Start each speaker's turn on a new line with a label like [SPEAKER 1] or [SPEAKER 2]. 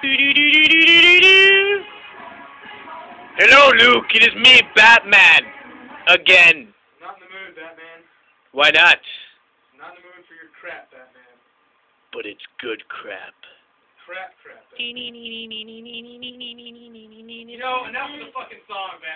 [SPEAKER 1] Hello, Luke. It is me, Batman. Again.
[SPEAKER 2] Not in the mood, Batman.
[SPEAKER 1] Why not?
[SPEAKER 2] Not in the mood for your crap, Batman.
[SPEAKER 1] But it's good crap.
[SPEAKER 2] Crap, crap. Batman.
[SPEAKER 1] You
[SPEAKER 2] know, enough of the fucking song, Batman.